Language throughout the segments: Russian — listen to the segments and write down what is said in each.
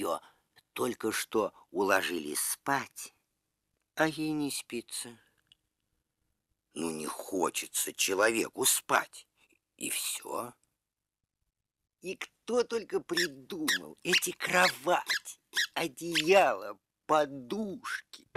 ее только что уложили спать, а ей не спится. Ну, не хочется человеку спать, и все. И кто только придумал эти кровати, одеяла, подушки.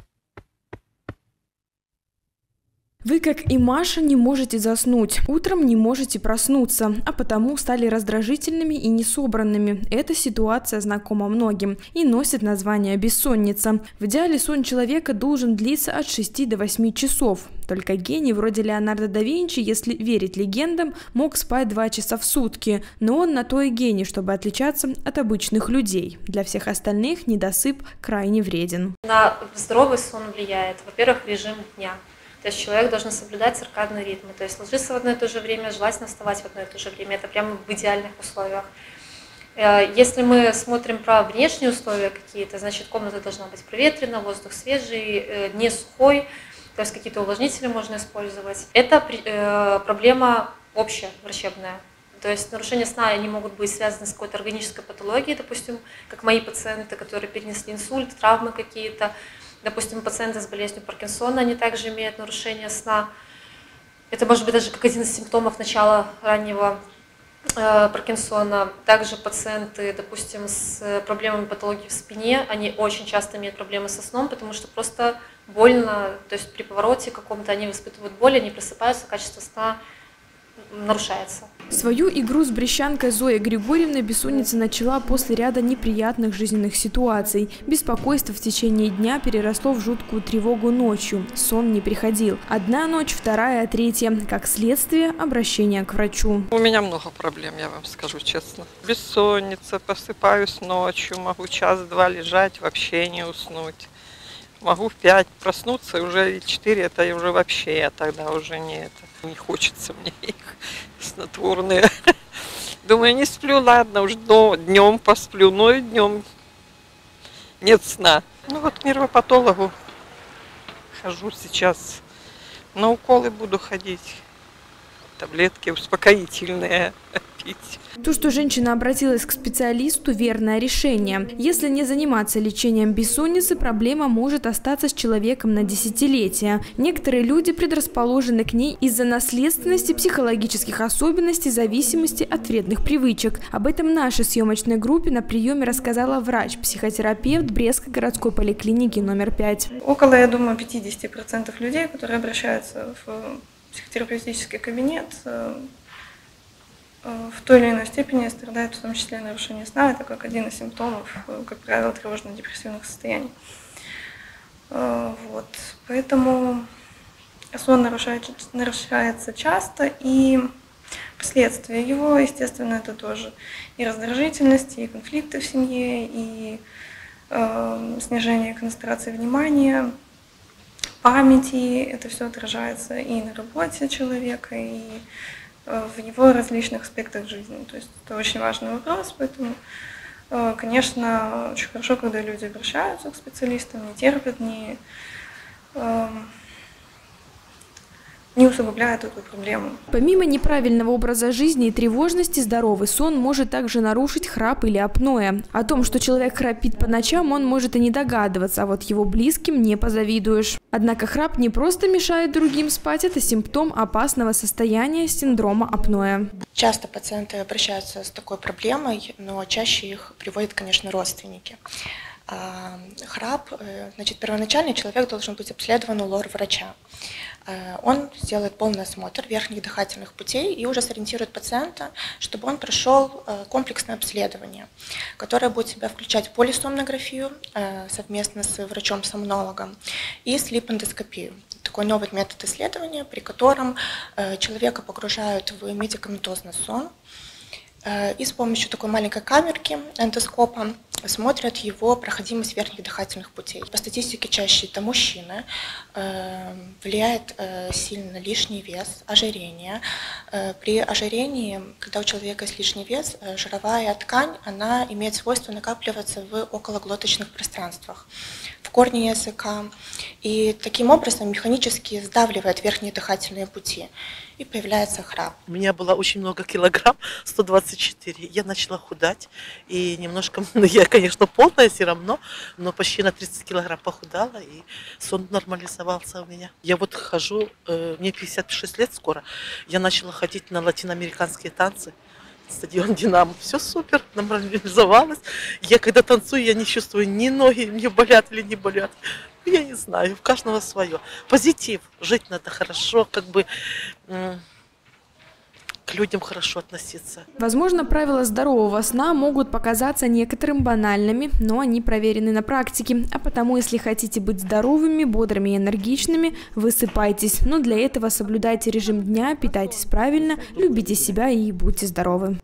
Вы, как и Маша, не можете заснуть, утром не можете проснуться, а потому стали раздражительными и несобранными. Эта ситуация знакома многим и носит название бессонница. В идеале сон человека должен длиться от 6 до 8 часов. Только гений вроде Леонардо да Винчи, если верить легендам, мог спать 2 часа в сутки, но он на то и гений, чтобы отличаться от обычных людей. Для всех остальных недосып крайне вреден. На здоровый сон влияет, во-первых, режим дня. То есть человек должен соблюдать циркадные ритмы, то есть ложиться в одно и то же время, желательно вставать в одно и то же время. Это прямо в идеальных условиях. Э, если мы смотрим про внешние условия какие-то, значит комната должна быть проветрена, воздух свежий, э, не сухой, то есть какие-то увлажнители можно использовать. Это э, проблема общая, врачебная. То есть нарушения сна, они могут быть связаны с какой-то органической патологией, допустим, как мои пациенты, которые перенесли инсульт, травмы какие-то, Допустим, пациенты с болезнью Паркинсона, они также имеют нарушение сна. Это может быть даже как один из симптомов начала раннего э, Паркинсона. Также пациенты, допустим, с проблемами патологии в спине, они очень часто имеют проблемы со сном, потому что просто больно, то есть при повороте каком-то они испытывают боль, они просыпаются, качество сна нарушается. Свою игру с брещанкой Зоя Григорьевна бессонница начала после ряда неприятных жизненных ситуаций. Беспокойство в течение дня переросло в жуткую тревогу ночью. Сон не приходил. Одна ночь, вторая, третья. Как следствие, обращение к врачу. У меня много проблем, я вам скажу честно. Бессонница, посыпаюсь ночью, могу час-два лежать, вообще не уснуть могу в 5 проснуться, и уже 4 это уже вообще, я тогда уже не это, не хочется мне их снотворные. Думаю, не сплю, ладно, уж днем посплю, но и днем нет сна. Ну вот к нервопатологу хожу сейчас, на уколы буду ходить, таблетки успокоительные пить. То, что женщина обратилась к специалисту, верное решение. Если не заниматься лечением бессонницы, проблема может остаться с человеком на десятилетия. Некоторые люди предрасположены к ней из-за наследственности, психологических особенностей, зависимости от вредных привычек. Об этом нашей съемочной группе на приеме рассказала врач-психотерапевт Брестской городской поликлиники номер 5. Около, я думаю, 50% людей, которые обращаются в психотерапевтический кабинет, Э, в той или иной степени страдают в том числе нарушение сна. Это как один из симптомов, э, как правило, тревожно-депрессивных состояний. Э, вот. Поэтому сон нарушается, нарушается часто, и последствия его, естественно, это тоже и раздражительность, и конфликты в семье, и э, снижение концентрации внимания, памяти. Это все отражается и на работе человека, и Э, в его различных аспектах жизни. То есть это очень важный вопрос, поэтому, э, конечно, очень хорошо, когда люди обращаются к специалистам, не терпят, не эм, не усугубляет эту проблему. Помимо неправильного образа жизни и тревожности, здоровый сон может также нарушить храп или апноэ. О том, что человек храпит по ночам, он может и не догадываться, а вот его близким не позавидуешь. Однако храп не просто мешает другим спать, это симптом опасного состояния синдрома апноэ. Часто пациенты обращаются с такой проблемой, но чаще их приводят, конечно, родственники. А, храп, э, значит, первоначально человек должен быть обследован у лор-врача. Э, он сделает полный осмотр верхних дыхательных путей и уже сориентирует пациента, чтобы он прошел э, комплексное обследование, которое будет себя включать полисомнографию совместно с врачом-сомнологом и слип-эндоскопию. Такой новый метод исследования, при котором человека погружают в медикаментозный сон, и с помощью такой маленькой камерки эндоскопа смотрят его проходимость верхних дыхательных путей. По статистике чаще это мужчины, э, влияет э, сильно лишний вес, ожирение. Э, при ожирении, когда у человека есть лишний вес, жировая ткань, она имеет свойство накапливаться в окологлоточных пространствах, в корне языка, и таким образом механически сдавливает верхние дыхательные пути. И появляется храп. У меня было очень много килограмм, 124. Я начала худать. И немножко, я, конечно, полная все равно, но почти на 30 килограмм похудала, и сон нормализовался у меня. Я вот хожу, э, мне 56 лет скоро, я начала ходить на латиноамериканские танцы стадион Динамо. Все супер, нормализовалось. Я когда танцую, я не чувствую ни ноги, мне болят или не болят. Я не знаю, у каждого свое. Позитив. Жить надо хорошо, как бы людям хорошо относиться. Возможно, правила здорового сна могут показаться некоторым банальными, но они проверены на практике. А потому, если хотите быть здоровыми, бодрыми и энергичными, высыпайтесь. Но для этого соблюдайте режим дня, питайтесь правильно, любите себя и будьте здоровы.